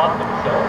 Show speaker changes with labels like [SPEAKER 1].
[SPEAKER 1] unlock themselves.